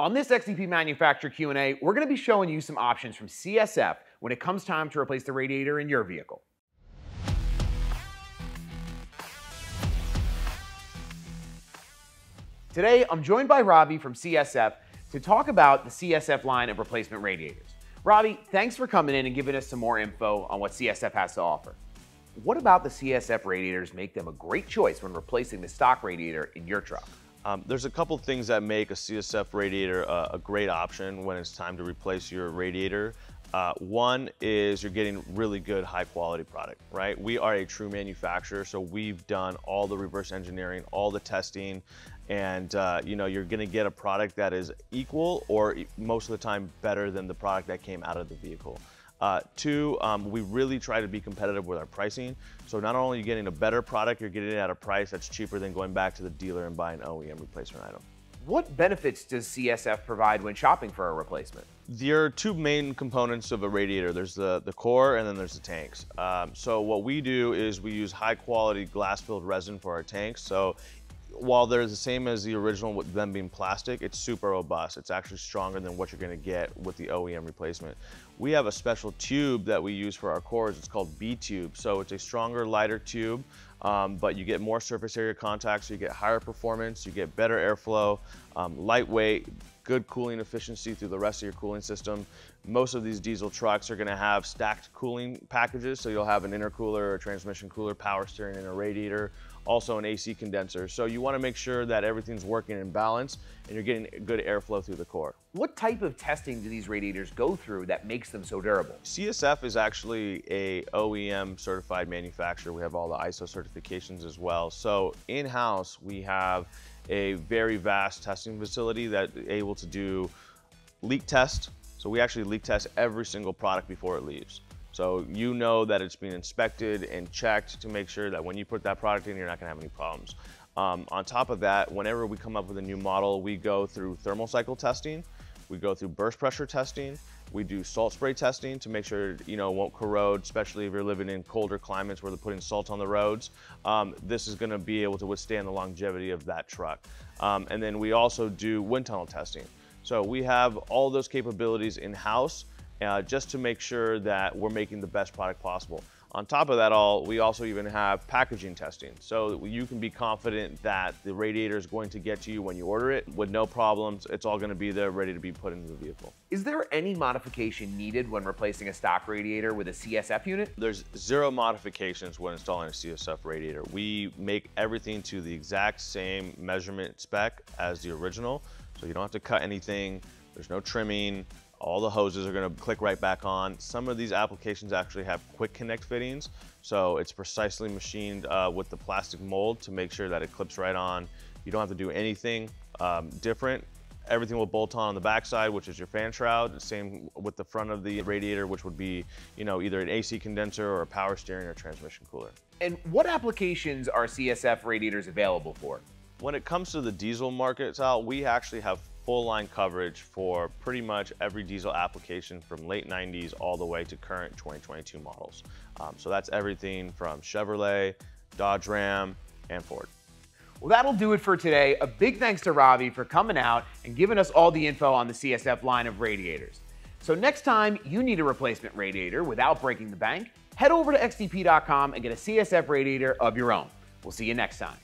On this XDP manufacturer Q&A, we're going to be showing you some options from CSF when it comes time to replace the radiator in your vehicle. Today, I'm joined by Ravi from CSF to talk about the CSF line of replacement radiators. Ravi, thanks for coming in and giving us some more info on what CSF has to offer. What about the CSF radiators make them a great choice when replacing the stock radiator in your truck? Um, there's a couple things that make a CSF radiator uh, a great option when it's time to replace your radiator. Uh, one is you're getting really good high quality product, right? We are a true manufacturer, so we've done all the reverse engineering, all the testing, and uh, you know you're going to get a product that is equal or most of the time better than the product that came out of the vehicle. Uh, two, um, we really try to be competitive with our pricing. So not only are you getting a better product, you're getting it at a price that's cheaper than going back to the dealer and buying an OEM replacement item. What benefits does CSF provide when shopping for a replacement? There are two main components of a radiator. There's the, the core and then there's the tanks. Um, so what we do is we use high quality glass filled resin for our tanks. So while they're the same as the original with them being plastic, it's super robust. It's actually stronger than what you're gonna get with the OEM replacement. We have a special tube that we use for our cores. It's called B-tube. So it's a stronger, lighter tube, um, but you get more surface area contact, so you get higher performance, you get better airflow, um, lightweight, good cooling efficiency through the rest of your cooling system. Most of these diesel trucks are gonna have stacked cooling packages, so you'll have an intercooler, a transmission cooler, power steering, and a radiator, also an AC condenser. So you wanna make sure that everything's working in balance and you're getting good airflow through the core. What type of testing do these radiators go through that makes them so durable? CSF is actually a OEM certified manufacturer. We have all the ISO certifications as well. So in-house, we have a very vast testing facility that able to do leak test. So we actually leak test every single product before it leaves. So you know that it's been inspected and checked to make sure that when you put that product in, you're not gonna have any problems. Um, on top of that, whenever we come up with a new model, we go through thermal cycle testing, we go through burst pressure testing, we do salt spray testing to make sure you know it won't corrode, especially if you're living in colder climates where they're putting salt on the roads. Um, this is going to be able to withstand the longevity of that truck. Um, and then we also do wind tunnel testing. So we have all those capabilities in house uh, just to make sure that we're making the best product possible. On top of that all, we also even have packaging testing. So you can be confident that the radiator is going to get to you when you order it with no problems. It's all gonna be there ready to be put into the vehicle. Is there any modification needed when replacing a stock radiator with a CSF unit? There's zero modifications when installing a CSF radiator. We make everything to the exact same measurement spec as the original. So you don't have to cut anything. There's no trimming. All the hoses are gonna click right back on. Some of these applications actually have quick connect fittings. So it's precisely machined uh, with the plastic mold to make sure that it clips right on. You don't have to do anything um, different. Everything will bolt on on the backside, which is your fan shroud. Same with the front of the radiator, which would be, you know, either an AC condenser or a power steering or transmission cooler. And what applications are CSF radiators available for? When it comes to the diesel market, Sal, we actually have full line coverage for pretty much every diesel application from late 90s all the way to current 2022 models. Um, so that's everything from Chevrolet, Dodge Ram, and Ford. Well, that'll do it for today. A big thanks to Ravi for coming out and giving us all the info on the CSF line of radiators. So next time you need a replacement radiator without breaking the bank, head over to xdp.com and get a CSF radiator of your own. We'll see you next time.